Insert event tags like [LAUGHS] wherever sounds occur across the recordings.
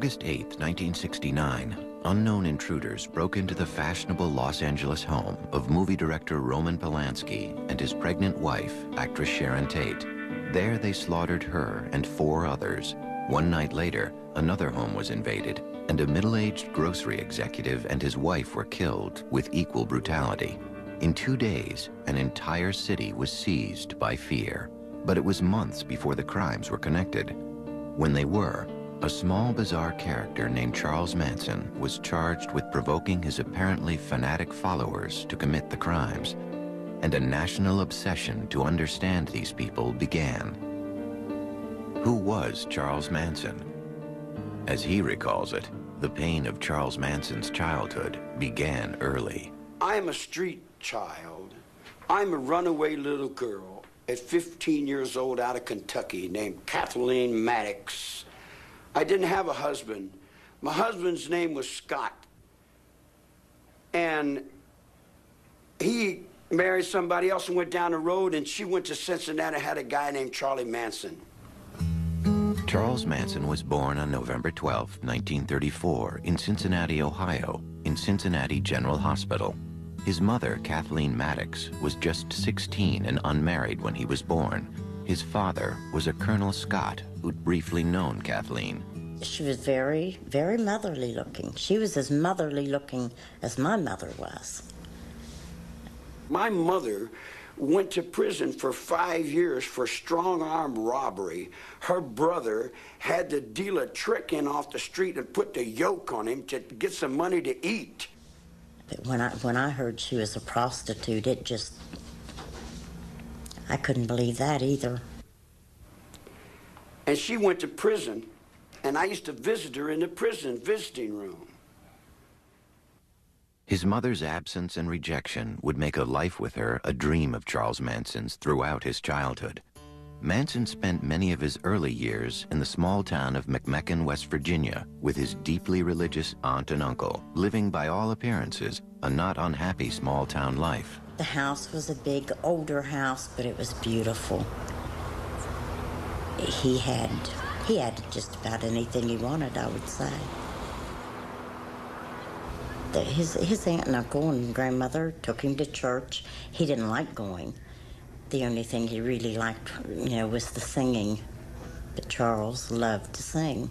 August 8, 1969, unknown intruders broke into the fashionable Los Angeles home of movie director Roman Polanski and his pregnant wife, actress Sharon Tate. There they slaughtered her and four others. One night later, another home was invaded, and a middle-aged grocery executive and his wife were killed with equal brutality. In two days, an entire city was seized by fear. But it was months before the crimes were connected. When they were, a small bizarre character named Charles Manson was charged with provoking his apparently fanatic followers to commit the crimes, and a national obsession to understand these people began. Who was Charles Manson? As he recalls it, the pain of Charles Manson's childhood began early. I'm a street child. I'm a runaway little girl at 15 years old out of Kentucky named Kathleen Maddox. I didn't have a husband. My husband's name was Scott. And he married somebody else and went down the road, and she went to Cincinnati and had a guy named Charlie Manson. Charles Manson was born on November 12, 1934, in Cincinnati, Ohio, in Cincinnati General Hospital. His mother, Kathleen Maddox, was just 16 and unmarried when he was born. His father was a Colonel Scott who'd briefly known Kathleen. She was very, very motherly looking. She was as motherly looking as my mother was. My mother went to prison for five years for strong arm robbery. Her brother had to deal a trick in off the street and put the yoke on him to get some money to eat. But when I when I heard she was a prostitute, it just I couldn't believe that either. And she went to prison, and I used to visit her in the prison visiting room. His mother's absence and rejection would make a life with her a dream of Charles Manson's throughout his childhood. Manson spent many of his early years in the small town of McMechen, West Virginia, with his deeply religious aunt and uncle, living by all appearances a not unhappy small town life. The house was a big, older house, but it was beautiful. He had, he had just about anything he wanted, I would say. The, his, his aunt and uncle and grandmother took him to church. He didn't like going. The only thing he really liked, you know, was the singing. But Charles loved to sing.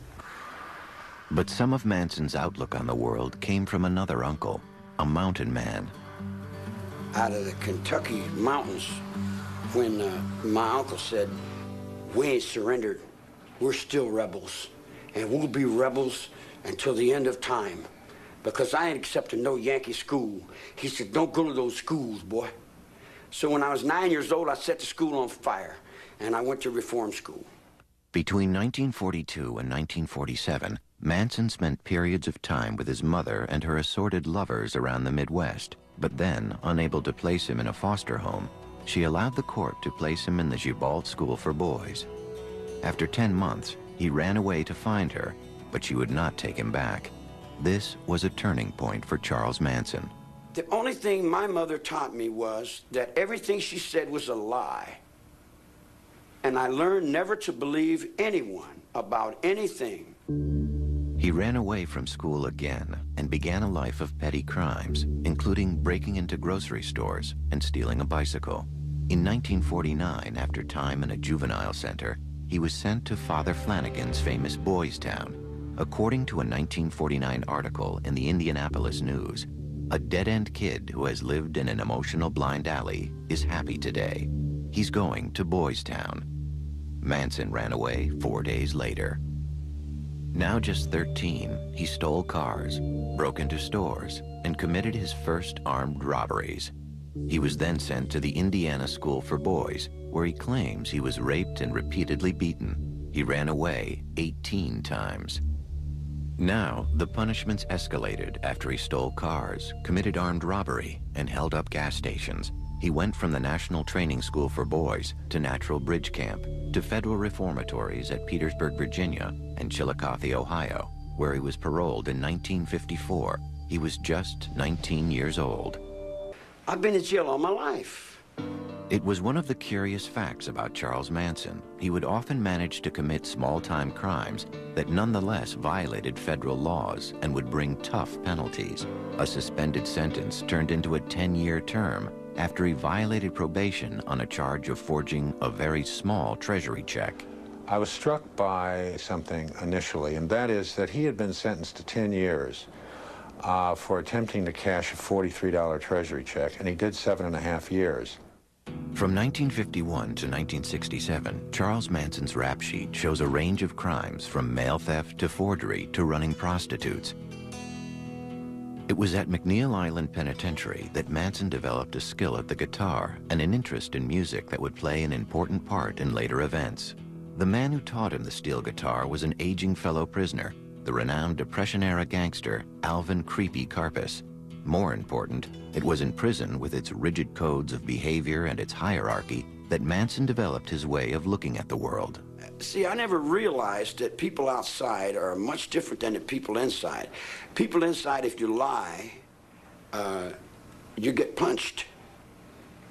But some of Manson's outlook on the world came from another uncle, a mountain man. Out of the Kentucky mountains, when uh, my uncle said, we ain't surrendered, we're still rebels, and we'll be rebels until the end of time, because I ain't accepting no Yankee school. He said, don't go to those schools, boy. So when I was nine years old, I set the school on fire, and I went to reform school. Between 1942 and 1947, Manson spent periods of time with his mother and her assorted lovers around the Midwest, but then, unable to place him in a foster home, she allowed the court to place him in the Gibault School for Boys. After 10 months, he ran away to find her, but she would not take him back. This was a turning point for Charles Manson. The only thing my mother taught me was that everything she said was a lie. And I learned never to believe anyone about anything. He ran away from school again and began a life of petty crimes, including breaking into grocery stores and stealing a bicycle. In 1949, after time in a juvenile center, he was sent to Father Flanagan's famous Boys Town. According to a 1949 article in the Indianapolis News, a dead-end kid who has lived in an emotional blind alley is happy today. He's going to Boys Town. Manson ran away four days later. Now just 13, he stole cars, broke into stores, and committed his first armed robberies. He was then sent to the Indiana School for Boys, where he claims he was raped and repeatedly beaten. He ran away 18 times. Now, the punishments escalated after he stole cars, committed armed robbery, and held up gas stations. He went from the National Training School for Boys to Natural Bridge Camp to federal reformatories at Petersburg, Virginia and Chillicothe, Ohio, where he was paroled in 1954. He was just 19 years old. I've been in jail all my life. It was one of the curious facts about Charles Manson. He would often manage to commit small-time crimes that nonetheless violated federal laws and would bring tough penalties. A suspended sentence turned into a 10-year term after he violated probation on a charge of forging a very small treasury check. I was struck by something initially, and that is that he had been sentenced to 10 years uh, for attempting to cash a $43 treasury check, and he did seven and a half years. From 1951 to 1967, Charles Manson's rap sheet shows a range of crimes from mail theft to forgery to running prostitutes. It was at McNeil Island Penitentiary that Manson developed a skill at the guitar and an interest in music that would play an important part in later events. The man who taught him the steel guitar was an aging fellow prisoner, the renowned Depression-era gangster Alvin Creepy Karpis. More important, it was in prison with its rigid codes of behavior and its hierarchy that Manson developed his way of looking at the world. See, I never realized that people outside are much different than the people inside. People inside, if you lie, uh, you get punched.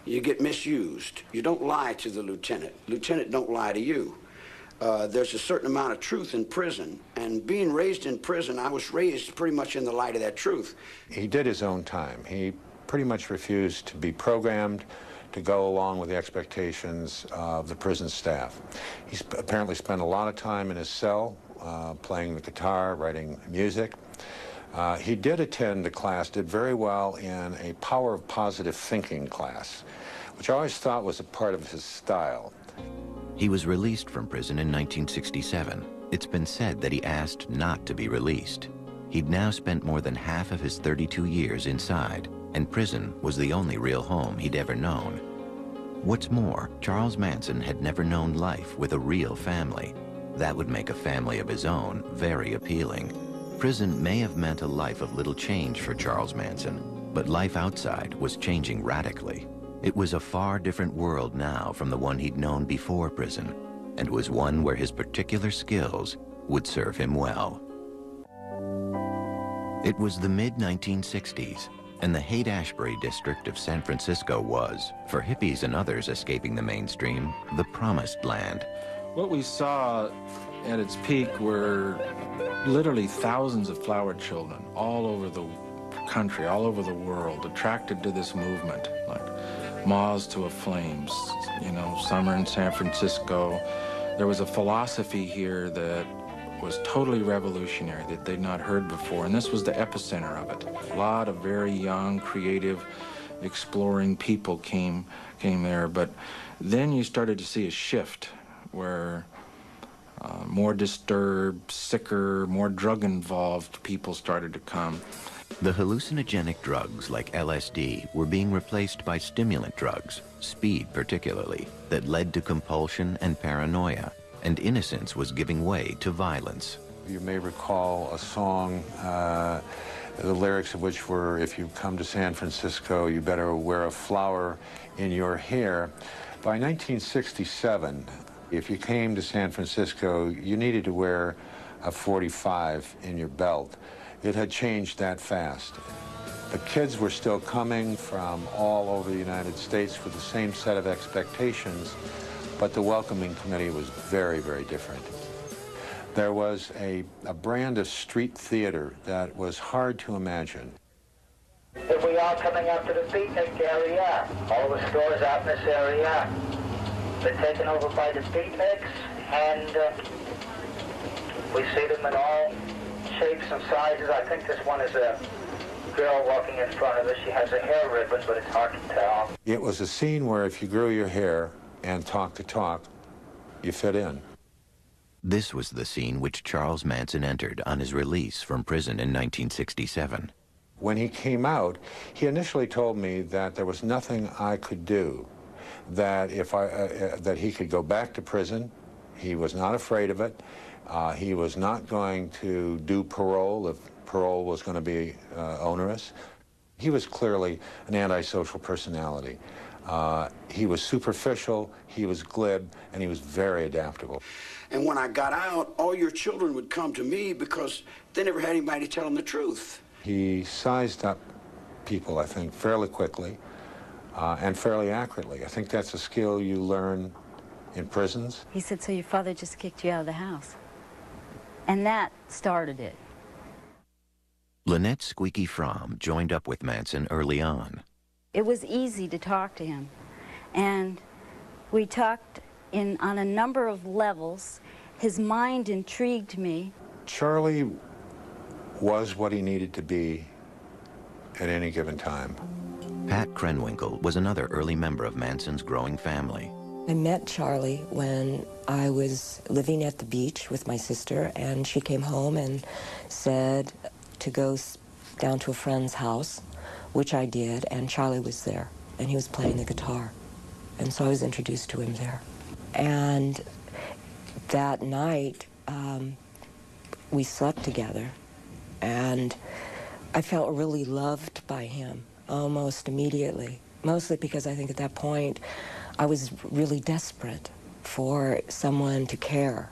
You get misused. You don't lie to the lieutenant. Lieutenant don't lie to you. Uh, there's a certain amount of truth in prison. And being raised in prison, I was raised pretty much in the light of that truth. He did his own time. He pretty much refused to be programmed to go along with the expectations of the prison staff. He sp apparently spent a lot of time in his cell uh, playing the guitar, writing music. Uh, he did attend a class, did very well in a power of positive thinking class, which I always thought was a part of his style. He was released from prison in 1967. It's been said that he asked not to be released. He'd now spent more than half of his 32 years inside, and prison was the only real home he'd ever known. What's more, Charles Manson had never known life with a real family. That would make a family of his own very appealing. Prison may have meant a life of little change for Charles Manson, but life outside was changing radically. It was a far different world now from the one he'd known before prison, and was one where his particular skills would serve him well. It was the mid-1960s, and the Haight-Ashbury district of San Francisco was, for hippies and others escaping the mainstream, the promised land. What we saw at its peak were literally thousands of flower children all over the country, all over the world, attracted to this movement, like moths to a flame, you know, summer in San Francisco. There was a philosophy here that was totally revolutionary that they'd not heard before, and this was the epicenter of it. A lot of very young, creative, exploring people came came there, but then you started to see a shift where uh, more disturbed, sicker, more drug-involved people started to come. The hallucinogenic drugs like LSD were being replaced by stimulant drugs, speed particularly, that led to compulsion and paranoia, and innocence was giving way to violence. You may recall a song, uh, the lyrics of which were, if you come to San Francisco, you better wear a flower in your hair. By 1967, if you came to San Francisco, you needed to wear a 45 in your belt. It had changed that fast. The kids were still coming from all over the United States with the same set of expectations, but the welcoming committee was very, very different. There was a, a brand of street theater that was hard to imagine. If we are coming up to the beatnik area, all the stores out in this area, they're taken over by the beatniks, and uh, we see them in all shapes and sizes. I think this one is a girl walking in front of us. She has a hair ribbon, but it's hard to tell. It was a scene where if you grew your hair and talk the talk, you fit in. This was the scene which Charles Manson entered on his release from prison in 1967. When he came out, he initially told me that there was nothing I could do, that if I, uh, uh, that he could go back to prison. He was not afraid of it. Uh, he was not going to do parole if parole was going to be uh, onerous. He was clearly an antisocial personality. Uh, he was superficial, he was glib, and he was very adaptable. And when I got out, all your children would come to me because they never had anybody to tell them the truth. He sized up people, I think, fairly quickly. uh, and fairly accurately. I think that's a skill you learn in prisons. He said, so your father just kicked you out of the house. And that started it. Lynette Squeaky Fromme joined up with Manson early on. It was easy to talk to him. And we talked in on a number of levels. His mind intrigued me. Charlie was what he needed to be at any given time. Pat Krenwinkel was another early member of Manson's growing family. I met Charlie when I was living at the beach with my sister, and she came home and said to go down to a friend's house, which I did, and Charlie was there, and he was playing the guitar. And so I was introduced to him there. And that night, um, we slept together, and I felt really loved by him almost immediately. Mostly because I think at that point I was really desperate for someone to care.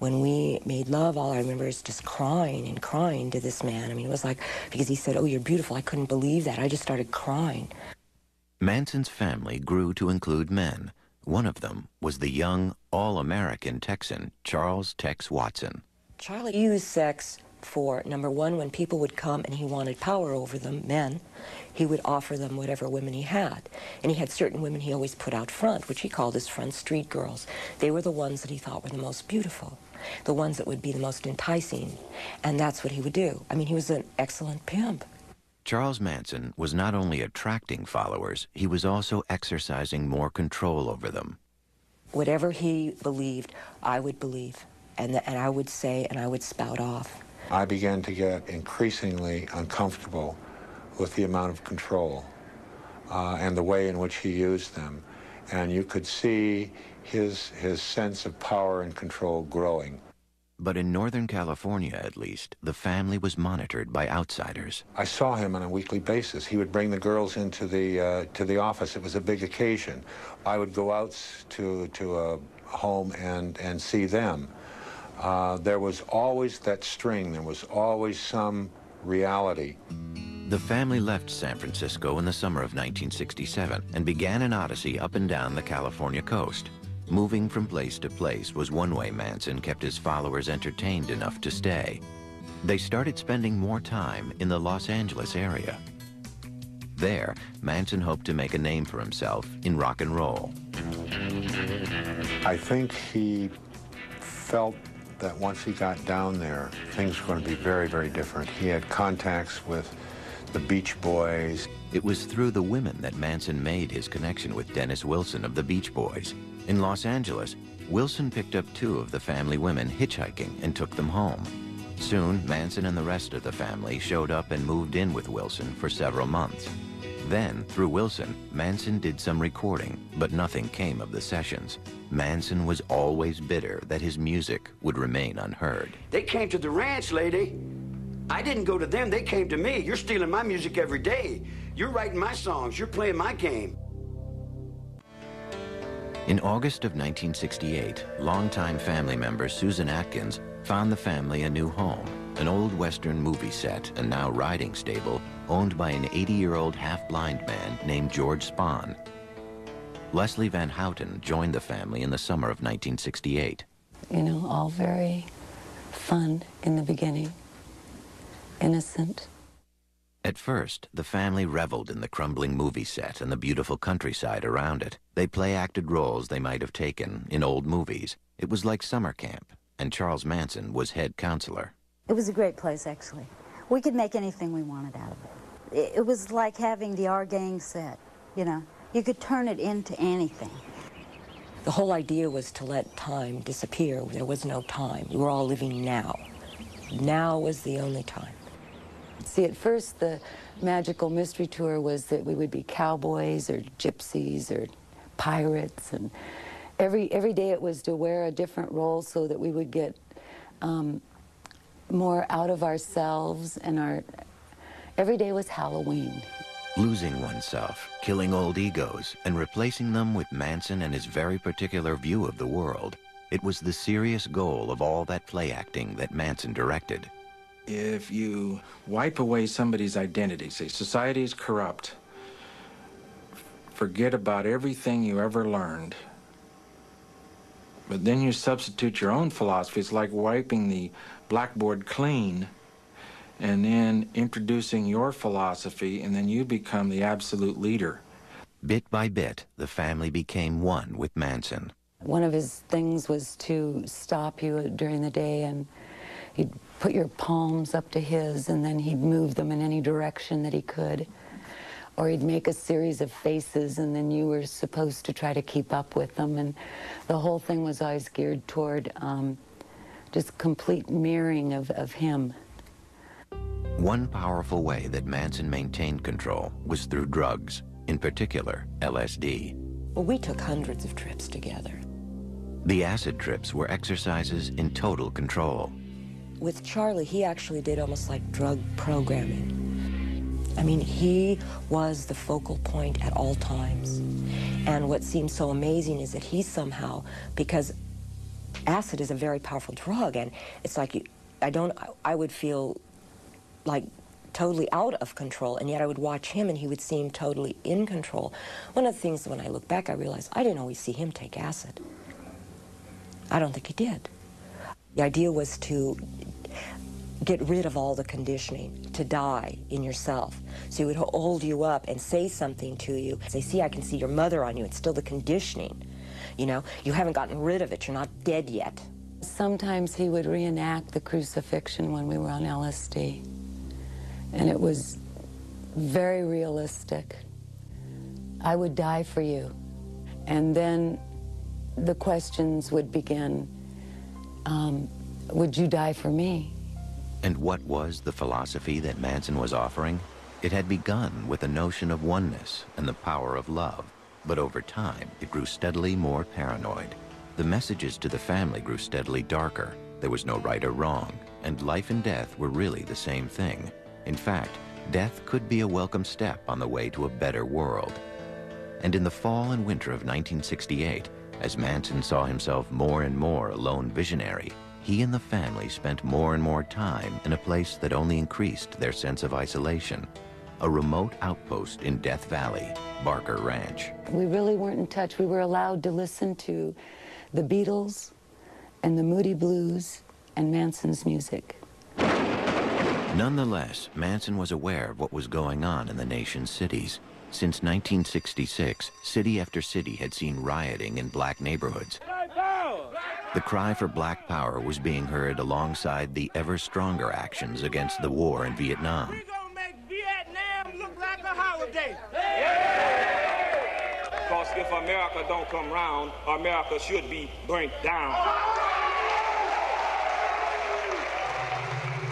When we made love, all I remember is just crying and crying to this man. I mean, it was like, because he said, Oh, you're beautiful. I couldn't believe that. I just started crying. Manson's family grew to include men. One of them was the young, all American Texan, Charles Tex Watson. Charlie used sex for number one, when people would come and he wanted power over them, men, he would offer them whatever women he had. And he had certain women he always put out front, which he called his front street girls. They were the ones that he thought were the most beautiful, the ones that would be the most enticing. And that's what he would do. I mean, he was an excellent pimp. Charles Manson was not only attracting followers, he was also exercising more control over them. Whatever he believed, I would believe. And, and I would say and I would spout off. I began to get increasingly uncomfortable with the amount of control uh, and the way in which he used them. And you could see his, his sense of power and control growing. But in Northern California, at least, the family was monitored by outsiders. I saw him on a weekly basis. He would bring the girls into the, uh, to the office. It was a big occasion. I would go out to, to a home and, and see them. Uh, there was always that string. There was always some reality. The family left San Francisco in the summer of 1967 and began an odyssey up and down the California coast. Moving from place to place was one way Manson kept his followers entertained enough to stay. They started spending more time in the Los Angeles area. There, Manson hoped to make a name for himself in rock and roll. I think he felt that once he got down there, things were going to be very, very different. He had contacts with the Beach Boys. It was through the women that Manson made his connection with Dennis Wilson of the Beach Boys. In Los Angeles, Wilson picked up two of the family women hitchhiking and took them home. Soon, Manson and the rest of the family showed up and moved in with Wilson for several months. Then, through Wilson, Manson did some recording, but nothing came of the sessions. Manson was always bitter that his music would remain unheard. They came to the ranch, lady. I didn't go to them, they came to me. You're stealing my music every day. You're writing my songs, you're playing my game. In August of 1968, longtime family member Susan Atkins found the family a new home, an old Western movie set and now riding stable owned by an 80-year-old half-blind man named George Spahn. Leslie Van Houten joined the family in the summer of 1968. You know, all very fun in the beginning, innocent. At first, the family reveled in the crumbling movie set and the beautiful countryside around it. They play-acted roles they might have taken in old movies. It was like summer camp, and Charles Manson was head counselor. It was a great place, actually. We could make anything we wanted out of it. It was like having the Our Gang set, you know. You could turn it into anything. The whole idea was to let time disappear. There was no time. We were all living now. Now was the only time. See, at first, the magical mystery tour was that we would be cowboys or gypsies or pirates, and every every day it was to wear a different role so that we would get um, more out of ourselves, and our every day was Halloween. Losing oneself, killing old egos, and replacing them with Manson and his very particular view of the world. It was the serious goal of all that play acting that Manson directed. If you wipe away somebody's identity, say society is corrupt, forget about everything you ever learned. But then you substitute your own philosophy. It's like wiping the blackboard clean and then introducing your philosophy, and then you become the absolute leader. Bit by bit, the family became one with Manson. One of his things was to stop you during the day and he'd put your palms up to his and then he'd move them in any direction that he could. Or he'd make a series of faces and then you were supposed to try to keep up with them. And the whole thing was always geared toward um, just complete mirroring of, of him. One powerful way that Manson maintained control was through drugs, in particular LSD. Well, we took hundreds of trips together. The acid trips were exercises in total control. With Charlie, he actually did almost like drug programming. I mean, he was the focal point at all times. And what seems so amazing is that he somehow, because acid is a very powerful drug, and it's like, you, I don't, I would feel like totally out of control, and yet I would watch him and he would seem totally in control. One of the things when I look back, I realize I didn't always see him take acid. I don't think he did. The idea was to get rid of all the conditioning, to die in yourself. So he would hold you up and say something to you. Say, see, I can see your mother on you. It's still the conditioning. You know, you haven't gotten rid of it. You're not dead yet. Sometimes he would reenact the crucifixion when we were on LSD. And it was very realistic. I would die for you. And then the questions would begin um, Would you die for me? And what was the philosophy that Manson was offering? It had begun with a notion of oneness and the power of love, but over time it grew steadily more paranoid. The messages to the family grew steadily darker. There was no right or wrong, and life and death were really the same thing. In fact, death could be a welcome step on the way to a better world. And in the fall and winter of 1968, as Manson saw himself more and more a lone visionary, he and the family spent more and more time in a place that only increased their sense of isolation. A remote outpost in Death Valley, Barker Ranch. We really weren't in touch. We were allowed to listen to the Beatles and the Moody Blues and Manson's music. Nonetheless, Manson was aware of what was going on in the nation's cities. Since 1966, city after city had seen rioting in black neighborhoods. The cry for black power was being heard alongside the ever stronger actions against the war in Vietnam. We're gonna make Vietnam look like a holiday. Because if America don't come round, America should be burnt down.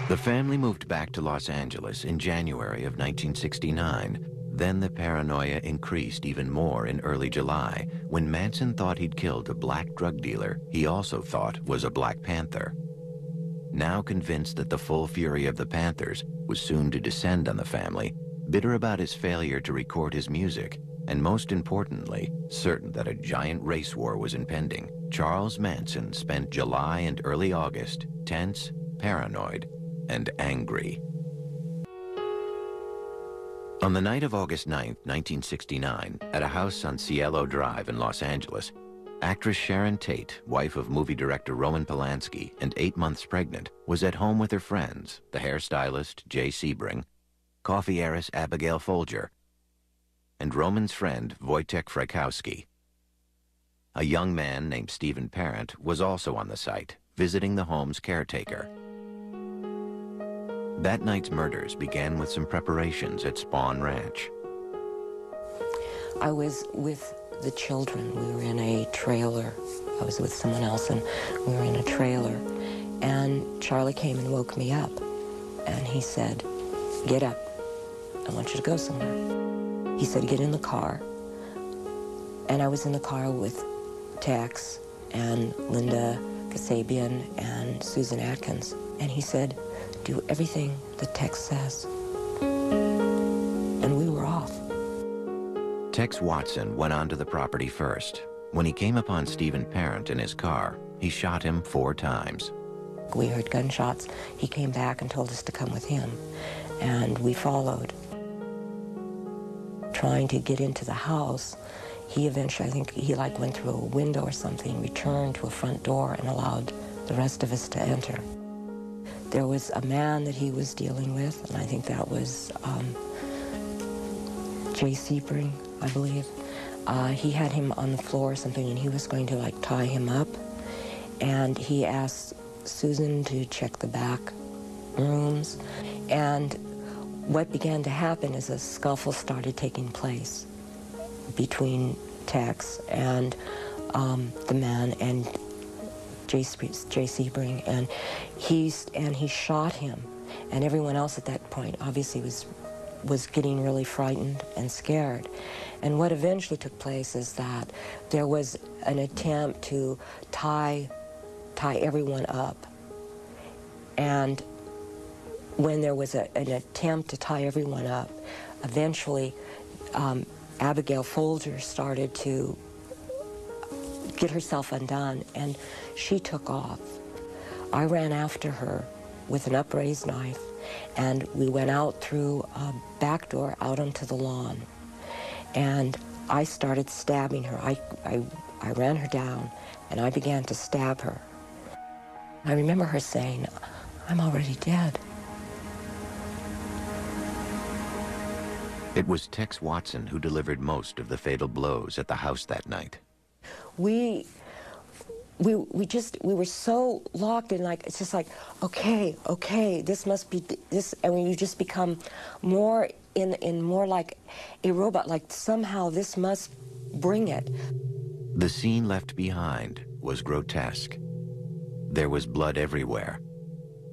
The family moved back to Los Angeles in January of 1969. Then the paranoia increased even more in early July when Manson thought he'd killed a black drug dealer he also thought was a Black Panther. Now convinced that the full fury of the Panthers was soon to descend on the family, bitter about his failure to record his music, and most importantly, certain that a giant race war was impending, Charles Manson spent July and early August tense, paranoid, and angry. On the night of August 9, 1969, at a house on Cielo Drive in Los Angeles, actress Sharon Tate, wife of movie director Roman Polanski and eight months pregnant, was at home with her friends, the hairstylist Jay Sebring, coffee heiress Abigail Folger, and Roman's friend Wojtek Frykowski. A young man named Stephen Parent was also on the site, visiting the home's caretaker. That night's murders began with some preparations at Spahn Ranch. I was with the children. We were in a trailer. I was with someone else, and we were in a trailer. And Charlie came and woke me up. And he said, Get up. I want you to go somewhere. He said, Get in the car. And I was in the car with Tex and Linda Kasabian and Susan Atkins. And he said, do everything the Tex says. And we were off. Tex Watson went onto the property first. When he came upon Stephen Parent in his car, he shot him four times. We heard gunshots. He came back and told us to come with him, and we followed. Trying to get into the house, he eventually, I think he like went through a window or something, returned to a front door and allowed the rest of us to enter. There was a man that he was dealing with, and I think that was um, Jay Sebring, I believe. Uh, he had him on the floor or something, and he was going to like tie him up. And he asked Susan to check the back rooms. And what began to happen is a scuffle started taking place between Tex and um, the man and Jay, Jay Sebring, and he's and he shot him, and everyone else at that point obviously was was getting really frightened and scared. And what eventually took place is that there was an attempt to tie tie everyone up, and when there was a, an attempt to tie everyone up, eventually um, Abigail Folger started to get herself undone, and she took off. I ran after her with an upraised knife, and we went out through a back door out onto the lawn. And I started stabbing her. I, I, I ran her down, and I began to stab her. I remember her saying, I'm already dead. It was Tex Watson who delivered most of the fatal blows at the house that night. We, we, we just, we were so locked in like, it's just like, okay, okay, this must be this, and when you just become more in, in more like a robot, like somehow this must bring it. The scene left behind was grotesque. There was blood everywhere.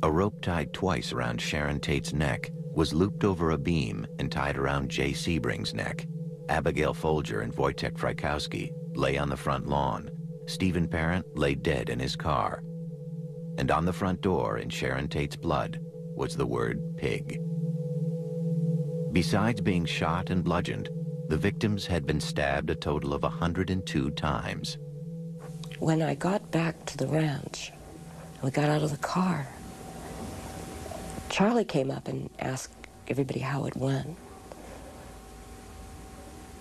A rope tied twice around Sharon Tate's neck was looped over a beam and tied around Jay Sebring's neck. Abigail Folger and Wojtek Frykowski lay on the front lawn. Stephen Parent lay dead in his car. And on the front door in Sharon Tate's blood was the word pig. Besides being shot and bludgeoned, the victims had been stabbed a total of 102 times. When I got back to the ranch, we got out of the car, Charlie came up and asked everybody how it went.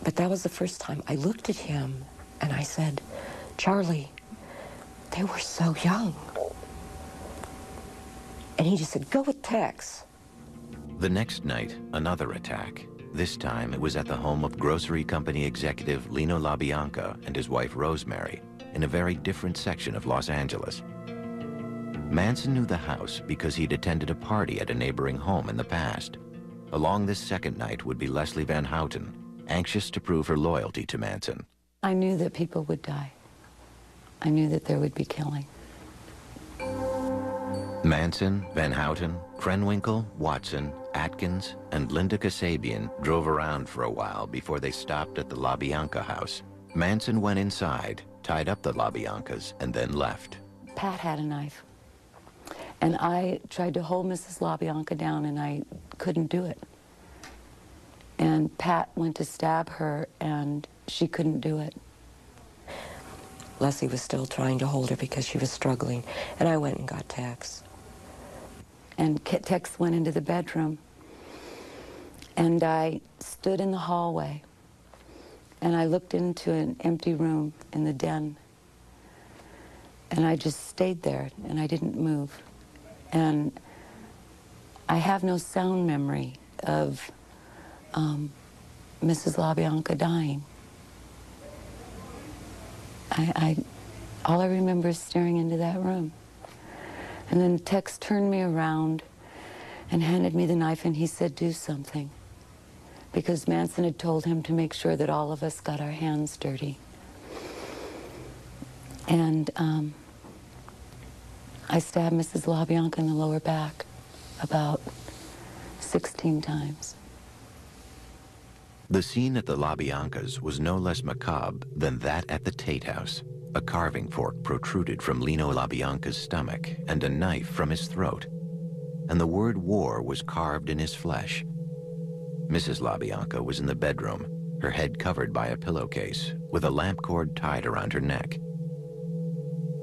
But that was the first time I looked at him and I said, Charlie, they were so young. And he just said, go with Tex. The next night, another attack. This time, it was at the home of grocery company executive Lino LaBianca and his wife Rosemary in a very different section of Los Angeles. Manson knew the house because he'd attended a party at a neighboring home in the past. Along this second night would be Leslie Van Houten, anxious to prove her loyalty to Manson. I knew that people would die. I knew that there would be killing. Manson, Van Houten, Krenwinkel, Watson, Atkins, and Linda Kasabian drove around for a while before they stopped at the LaBianca house. Manson went inside, tied up the LaBiancas, and then left. Pat had a knife. And I tried to hold Mrs. LaBianca down, and I couldn't do it. And Pat went to stab her, and she couldn't do it. Leslie was still trying to hold her because she was struggling, and I went and got Tex. And Tex went into the bedroom, and I stood in the hallway, and I looked into an empty room in the den, and I just stayed there, and I didn't move. And I have no sound memory of um, Mrs. LaBianca dying. I, I, all I remember is staring into that room. And then Tex turned me around and handed me the knife and he said, do something. Because Manson had told him to make sure that all of us got our hands dirty. And um, I stabbed Mrs. LaBianca in the lower back about 16 times. The scene at the LaBiancas was no less macabre than that at the Tate house. A carving fork protruded from Lino LaBianca's stomach and a knife from his throat. And the word war was carved in his flesh. Mrs. LaBianca was in the bedroom, her head covered by a pillowcase, with a lamp cord tied around her neck.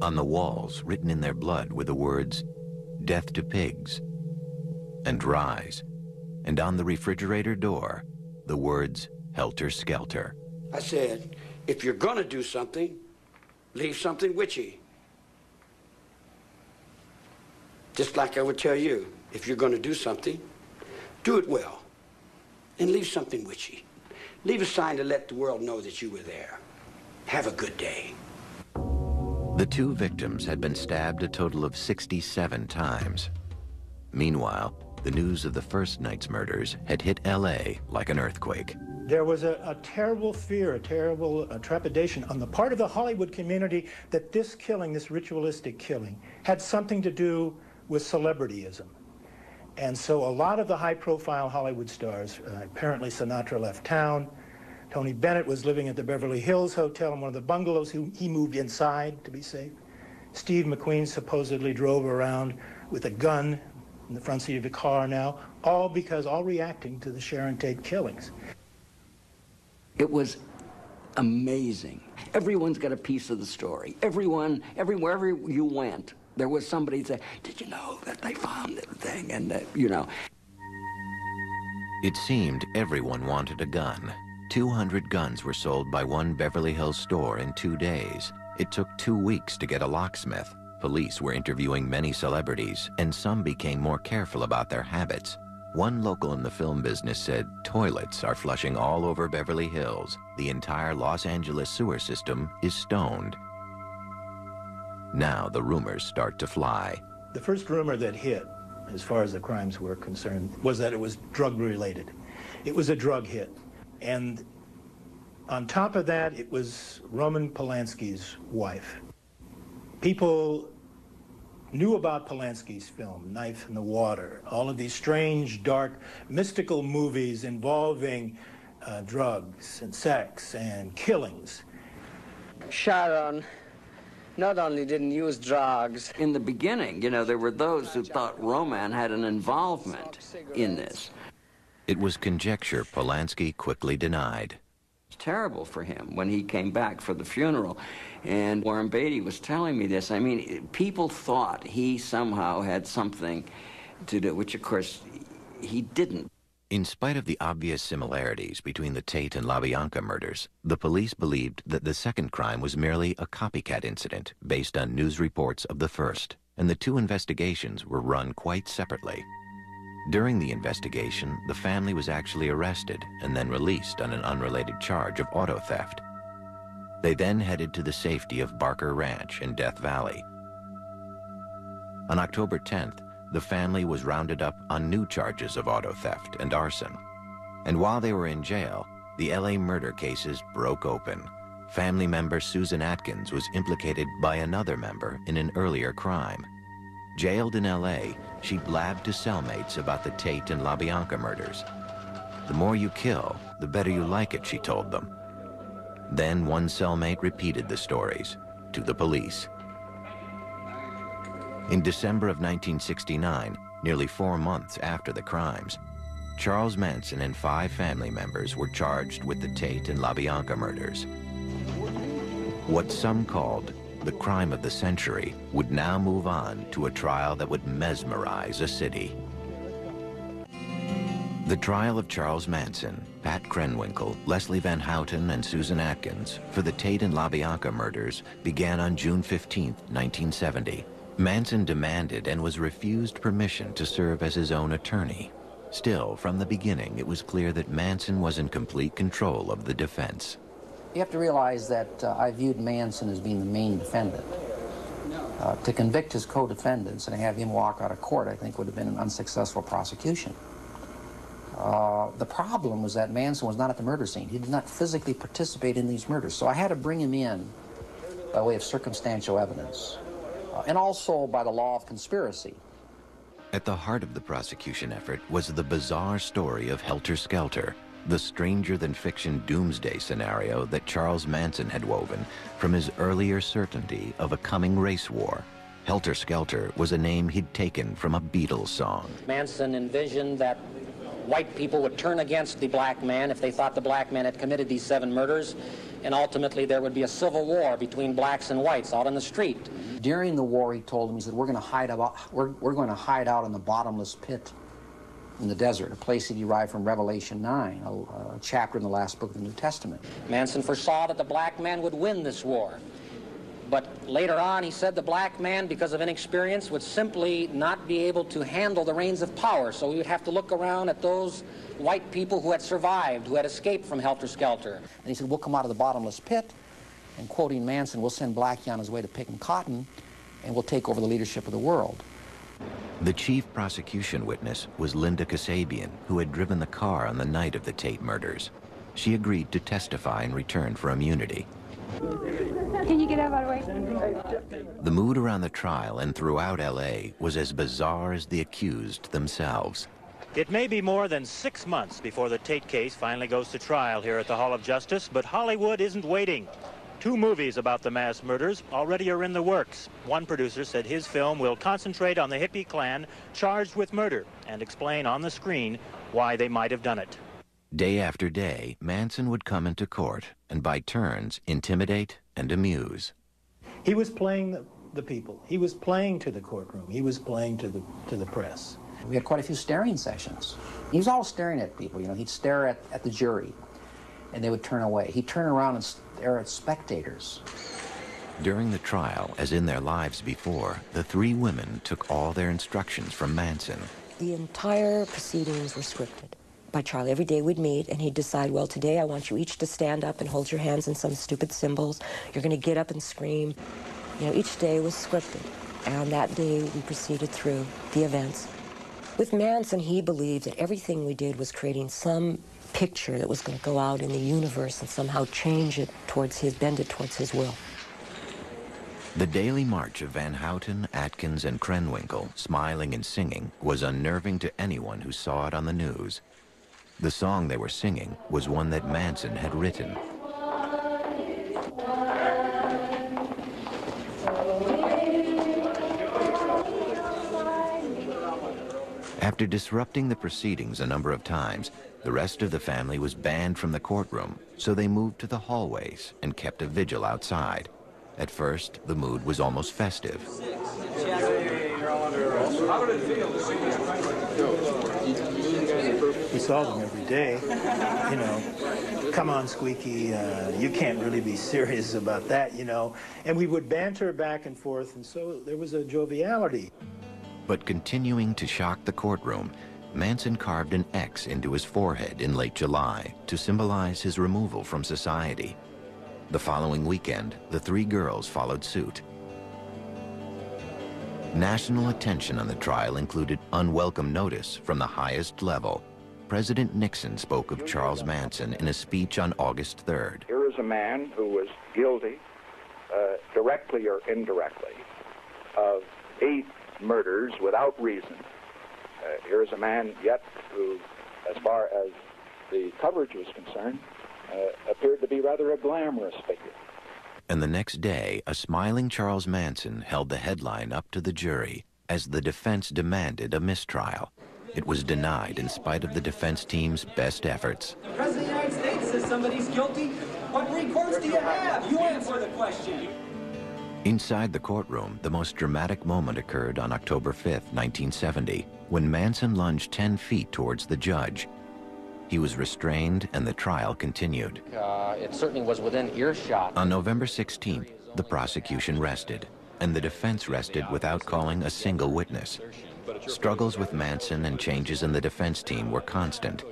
On the walls, written in their blood, were the words, Death to Pigs, and Rise. And on the refrigerator door, the words, Helter Skelter. I said, if you're going to do something, leave something witchy. Just like I would tell you, if you're going to do something, do it well and leave something witchy. Leave a sign to let the world know that you were there. Have a good day. The two victims had been stabbed a total of 67 times. Meanwhile, the news of the first night's murders had hit L.A. like an earthquake. There was a, a terrible fear, a terrible uh, trepidation on the part of the Hollywood community that this killing, this ritualistic killing, had something to do with celebrityism. And so a lot of the high-profile Hollywood stars, uh, apparently Sinatra left town, Tony Bennett was living at the Beverly Hills Hotel in one of the bungalows. He, he moved inside to be safe. Steve McQueen supposedly drove around with a gun in the front seat of a car now, all because, all reacting to the Sharon Tate killings. It was amazing. Everyone's got a piece of the story. Everyone, everywhere you went, there was somebody say, did you know that they found that thing? And, that, you know. It seemed everyone wanted a gun. 200 guns were sold by one Beverly Hills store in two days. It took two weeks to get a locksmith. Police were interviewing many celebrities, and some became more careful about their habits. One local in the film business said toilets are flushing all over Beverly Hills. The entire Los Angeles sewer system is stoned. Now the rumors start to fly. The first rumor that hit, as far as the crimes were concerned, was that it was drug related. It was a drug hit. And on top of that, it was Roman Polanski's wife. People knew about Polanski's film, Knife in the Water, all of these strange, dark, mystical movies involving uh, drugs and sex and killings. Sharon not only didn't use drugs. In the beginning, you know, there were those who thought Roman had an involvement in this. It was conjecture Polanski quickly denied. It's terrible for him when he came back for the funeral. And Warren Beatty was telling me this. I mean, people thought he somehow had something to do, which of course he didn't. In spite of the obvious similarities between the Tate and LaBianca murders, the police believed that the second crime was merely a copycat incident based on news reports of the first, and the two investigations were run quite separately. During the investigation, the family was actually arrested and then released on an unrelated charge of auto theft. They then headed to the safety of Barker Ranch in Death Valley. On October 10th, the family was rounded up on new charges of auto theft and arson. And while they were in jail, the LA murder cases broke open. Family member Susan Atkins was implicated by another member in an earlier crime. Jailed in LA, she blabbed to cellmates about the Tate and LaBianca murders. The more you kill, the better you like it, she told them. Then one cellmate repeated the stories to the police. In December of 1969, nearly four months after the crimes, Charles Manson and five family members were charged with the Tate and LaBianca murders. What some called the crime of the century would now move on to a trial that would mesmerize a city. The trial of Charles Manson, Pat Krenwinkel, Leslie Van Houten, and Susan Atkins for the Tate and LaBianca murders began on June 15, 1970. Manson demanded and was refused permission to serve as his own attorney. Still, from the beginning, it was clear that Manson was in complete control of the defense. You have to realize that uh, I viewed Manson as being the main defendant. Uh, to convict his co-defendants and have him walk out of court, I think, would have been an unsuccessful prosecution. Uh, the problem was that Manson was not at the murder scene. He did not physically participate in these murders. So I had to bring him in by way of circumstantial evidence, uh, and also by the law of conspiracy. At the heart of the prosecution effort was the bizarre story of Helter Skelter, the stranger-than-fiction doomsday scenario that Charles Manson had woven from his earlier certainty of a coming race war. Helter Skelter was a name he'd taken from a Beatles song. Manson envisioned that white people would turn against the black man if they thought the black man had committed these seven murders, and ultimately there would be a civil war between blacks and whites out on the street. During the war, he told them, he said, we're going to hide out, we're, we're going to hide out in the bottomless pit in the desert, a place he derived from Revelation 9, a, a chapter in the last book of the New Testament. Manson foresaw that the black man would win this war. But later on, he said the black man, because of inexperience, would simply not be able to handle the reins of power. So we would have to look around at those white people who had survived, who had escaped from Helter Skelter. And he said, we'll come out of the bottomless pit, and quoting Manson, we'll send Blackie on his way to picking cotton, and we'll take over the leadership of the world. The chief prosecution witness was Linda Kasabian, who had driven the car on the night of the Tate murders. She agreed to testify in return for immunity. Can you get out of the way? The mood around the trial and throughout L.A. was as bizarre as the accused themselves. It may be more than six months before the Tate case finally goes to trial here at the Hall of Justice, but Hollywood isn't waiting. Two movies about the mass murders already are in the works. One producer said his film will concentrate on the hippie clan charged with murder and explain on the screen why they might have done it. Day after day, Manson would come into court and by turns intimidate and amuse. He was playing the, the people. He was playing to the courtroom. He was playing to the, to the press. We had quite a few staring sessions. He was always staring at people, you know. He'd stare at, at the jury, and they would turn away. He'd turn around and stare at spectators. During the trial, as in their lives before, the three women took all their instructions from Manson. The entire proceedings were scripted by Charlie. Every day we'd meet, and he'd decide, well, today I want you each to stand up and hold your hands in some stupid symbols. You're going to get up and scream. You know, each day was scripted. And that day we proceeded through the events. With Manson, he believed that everything we did was creating some picture that was going to go out in the universe and somehow change it towards his, bend it towards his will. The daily march of Van Houten, Atkins, and Krenwinkel, smiling and singing, was unnerving to anyone who saw it on the news. The song they were singing was one that Manson had written. After disrupting the proceedings a number of times, the rest of the family was banned from the courtroom, so they moved to the hallways and kept a vigil outside. At first, the mood was almost festive. We saw them every day. You know, come on, Squeaky, uh, you can't really be serious about that, you know. And we would banter back and forth, and so there was a joviality. But continuing to shock the courtroom, Manson carved an X into his forehead in late July to symbolize his removal from society. The following weekend, the three girls followed suit. National attention on the trial included unwelcome notice from the highest level. President Nixon spoke of Charles Manson in a speech on August 3rd. Here is a man who was guilty, uh, directly or indirectly, of eight murders without reason. Uh, here is a man yet who, as far as the coverage was concerned, uh, appeared to be rather a glamorous figure. And the next day, a smiling Charles Manson held the headline up to the jury as the defense demanded a mistrial. It was denied in spite of the defense team's best efforts. The President of the United States says somebody's guilty. What recourse do you have? You answer the question. Inside the courtroom, the most dramatic moment occurred on October 5, 1970, when Manson lunged 10 feet towards the judge. He was restrained and the trial continued. Uh, it certainly was within earshot. On November 16th, the prosecution rested, and the defense rested without calling a single witness. Struggles with Manson and changes in the defense team were constant.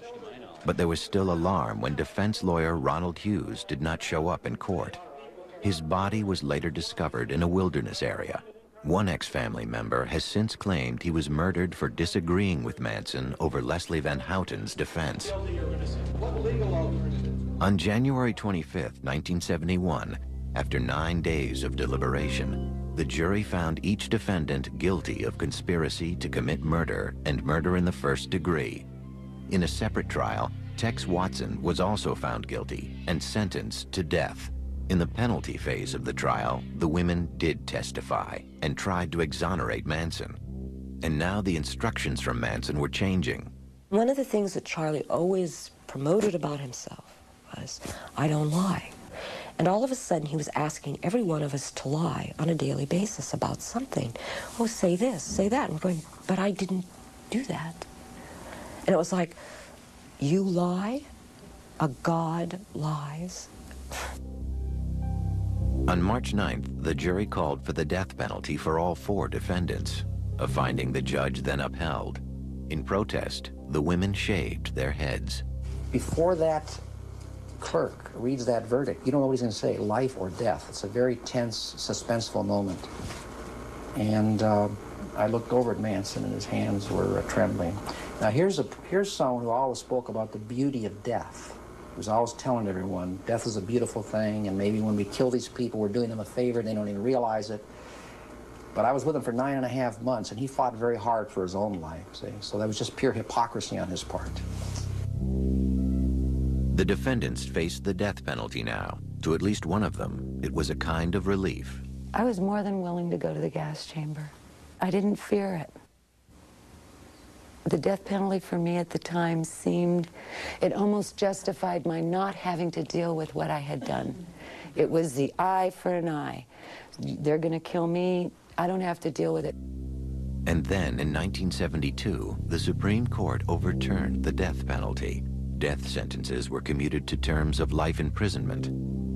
But there was still alarm when defense lawyer Ronald Hughes did not show up in court. His body was later discovered in a wilderness area. One ex-family member has since claimed he was murdered for disagreeing with Manson over Leslie Van Houten's defense. On January 25, 1971, after nine days of deliberation, the jury found each defendant guilty of conspiracy to commit murder and murder in the first degree. In a separate trial, Tex Watson was also found guilty and sentenced to death. In the penalty phase of the trial, the women did testify and tried to exonerate Manson. And now the instructions from Manson were changing. One of the things that Charlie always promoted about himself was, I don't lie. And all of a sudden, he was asking every one of us to lie on a daily basis about something. Oh, say this, say that. And we're going, but I didn't do that. And it was like, you lie? A God lies? [LAUGHS] On March 9th, the jury called for the death penalty for all four defendants, a finding the judge then upheld. In protest, the women shaved their heads. Before that clerk reads that verdict, you don't know what he's going to say, life or death. It's a very tense, suspenseful moment. And uh, I looked over at Manson, and his hands were uh, trembling. Now, here's, a, here's someone who always spoke about the beauty of death. He was always telling everyone, death is a beautiful thing, and maybe when we kill these people, we're doing them a favor, and they don't even realize it. But I was with him for nine and a half months, and he fought very hard for his own life, see? So that was just pure hypocrisy on his part. The defendants faced the death penalty now. To at least one of them, it was a kind of relief. I was more than willing to go to the gas chamber. I didn't fear it. The death penalty for me at the time seemed, it almost justified my not having to deal with what I had done. It was the eye for an eye. They're going to kill me. I don't have to deal with it. And then in 1972, the Supreme Court overturned the death penalty. Death sentences were commuted to terms of life imprisonment.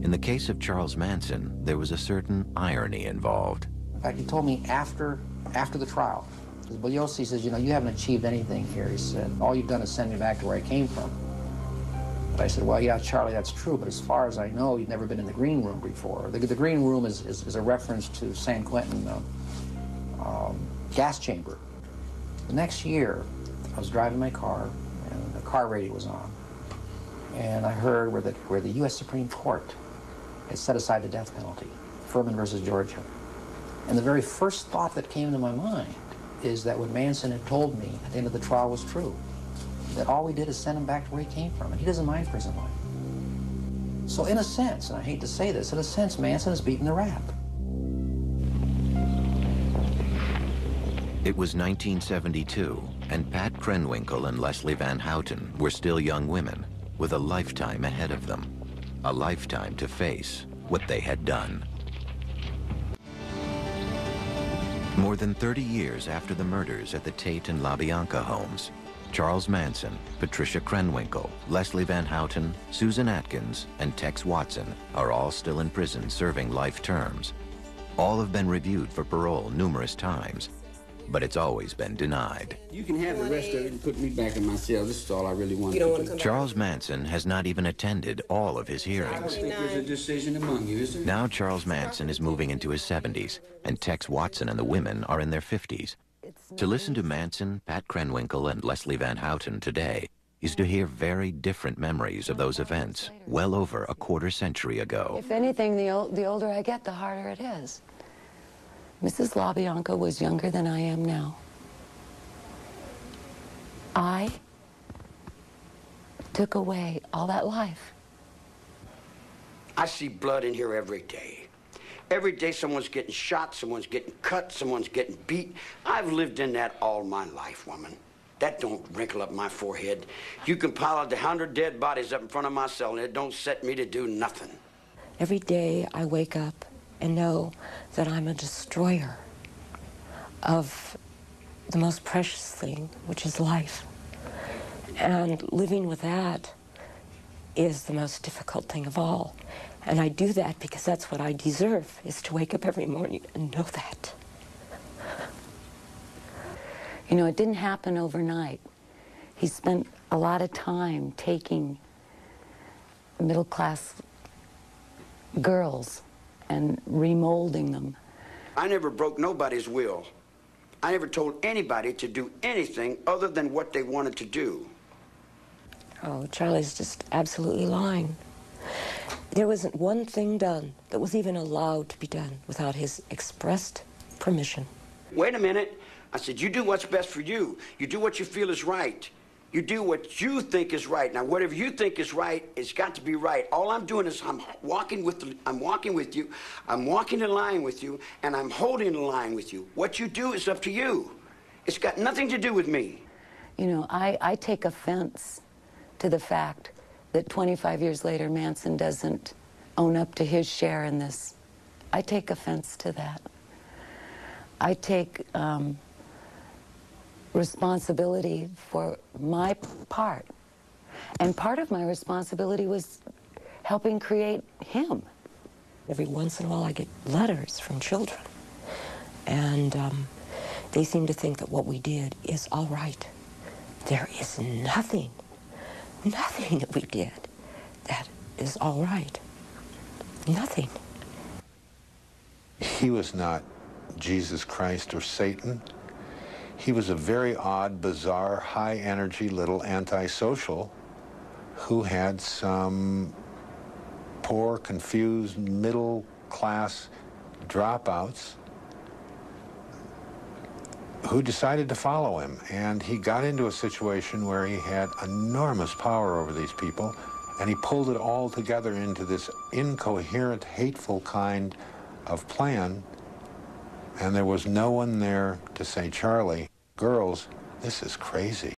In the case of Charles Manson, there was a certain irony involved. In fact, he told me after, after the trial, because Bugliosi says, you know, you haven't achieved anything here. He said, all you've done is send me back to where I came from. But I said, well, yeah, Charlie, that's true, but as far as I know, you've never been in the green room before. The, the green room is, is, is, a reference to San Quentin um, um, gas chamber. The next year, I was driving my car, and the car radio was on. And I heard where the, where the U.S. Supreme Court had set aside the death penalty, Furman versus Georgia. And the very first thought that came to my mind is that what Manson had told me at the end of the trial was true. That all we did is send him back to where he came from, and he doesn't mind prison life. So in a sense, and I hate to say this, in a sense, Manson has beaten the rap. It was 1972, and Pat Krenwinkel and Leslie Van Houten were still young women with a lifetime ahead of them. A lifetime to face what they had done. More than 30 years after the murders at the Tate and LaBianca homes, Charles Manson, Patricia Krenwinkel, Leslie Van Houten, Susan Atkins, and Tex Watson are all still in prison serving life terms. All have been reviewed for parole numerous times, but it's always been denied. You can have the rest of it and put me back in my cell. This is all I really want to do. Charles Manson has not even attended all of his I don't hearings. think there's a decision among you, is there? Now Charles Manson is moving into his 70s, and Tex Watson and the women are in their 50s. To listen to Manson, Pat Krenwinkel, and Leslie Van Houten today is to hear very different memories of those events well over a quarter century ago. If anything, the, ol the older I get, the harder it is. Mrs. LaBianca was younger than I am now. I took away all that life. I see blood in here every day. Every day someone's getting shot, someone's getting cut, someone's getting beat. I've lived in that all my life, woman. That don't wrinkle up my forehead. You can pile a hundred dead bodies up in front of my cell and it don't set me to do nothing. Every day I wake up and know that I'm a destroyer of the most precious thing, which is life. And living with that is the most difficult thing of all. And I do that because that's what I deserve, is to wake up every morning and know that. You know, it didn't happen overnight. He spent a lot of time taking middle class girls and remolding them. I never broke nobody's will. I never told anybody to do anything other than what they wanted to do. Oh, Charlie's just absolutely lying. There wasn't one thing done that was even allowed to be done without his expressed permission. Wait a minute. I said, you do what's best for you. You do what you feel is right. You do what you think is right. Now, whatever you think is right, it's got to be right. All I'm doing is I'm walking with the, I'm walking with you. I'm walking in line with you, and I'm holding the line with you. What you do is up to you. It's got nothing to do with me. You know, I, I take offense to the fact that 25 years later Manson doesn't own up to his share in this. I take offense to that. I take um, responsibility for my part. And part of my responsibility was helping create him. Every once in a while I get letters from children. And um, they seem to think that what we did is all right. There is nothing, nothing that we did that is all right. Nothing. He was not Jesus Christ or Satan. He was a very odd, bizarre, high-energy little antisocial who had some poor, confused, middle-class dropouts who decided to follow him. And he got into a situation where he had enormous power over these people, and he pulled it all together into this incoherent, hateful kind of plan. And there was no one there to say, Charlie, girls, this is crazy.